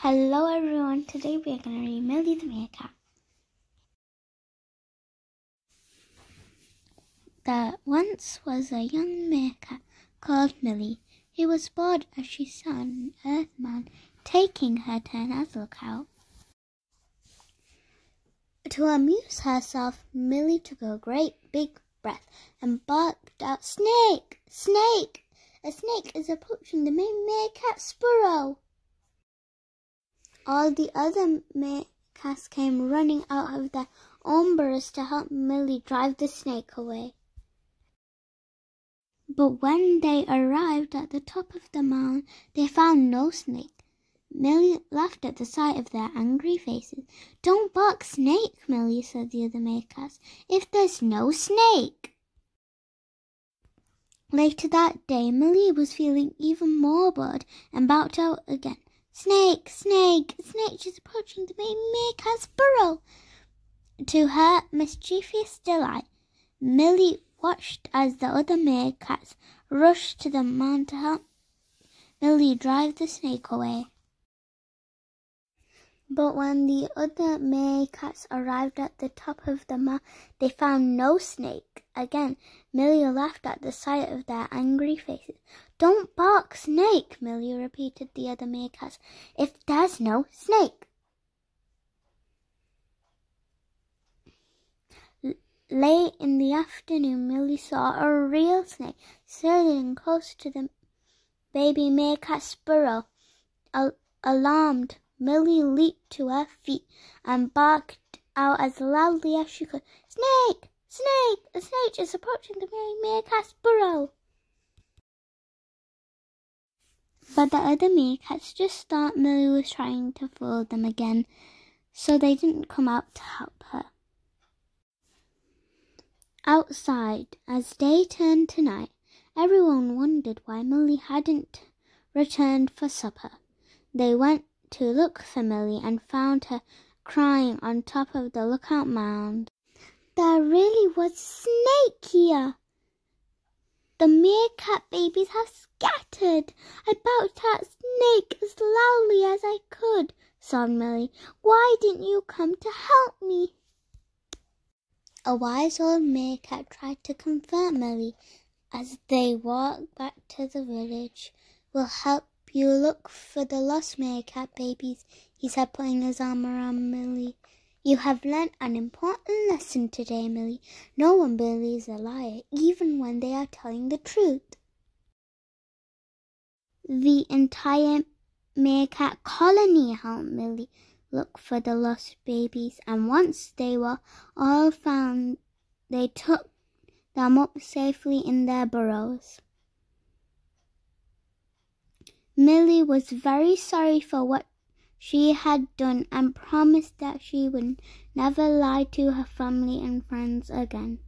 Hello everyone, today we're going to read Milly the Meerkat. There once was a young meerkat called Milly who was bored as she saw an earthman taking her turn as lookout. To amuse herself, Milly took a great big breath and barked out, Snake! Snake! A snake is approaching the main meerkat's burrow. All the other meerkats came running out of their burrows to help Milly drive the snake away. But when they arrived at the top of the mound, they found no snake. Milly laughed at the sight of their angry faces. Don't bark snake, Milly, said the other meerkats, if there's no snake. Later that day, Milly was feeling even more bored and barked out again. Snake, snake, snake is approaching the main meerkat's burrow. To her mischievous delight, Milly watched as the other meerkats rushed to the mound to help Milly drive the snake away. But when the other meerkats arrived at the top of the mound, they found no snake. Again, Milly laughed at the sight of their angry faces. Don't bark, snake, Milly repeated the other meerkats, if there's no snake. Late in the afternoon, Milly saw a real snake sitting close to the baby meerkat's burrow. Al alarmed, Milly leaped to her feet and barked out as loudly as she could, Snake! Snake! A snake is approaching the Mary Meerkat's burrow! But the other meerkats just thought Milly was trying to fool them again, so they didn't come out to help her. Outside, as day turned to night, everyone wondered why Milly hadn't returned for supper. They went to look for Milly and found her crying on top of the lookout mound. There really was a snake here. The meerkat babies have scattered. I barked at snake as loudly as I could, sobbed Milly. Why didn't you come to help me? A wise old meerkat tried to comfort Milly as they walked back to the village. We'll help you look for the lost meerkat babies, he said, putting his arm around Milly. You have learnt an important lesson today, Milly. No one believes a liar, even when they are telling the truth. The entire meerkat colony helped Milly look for the lost babies, and once they were all found, they took them up safely in their burrows. Milly was very sorry for what she had done and promised that she would never lie to her family and friends again.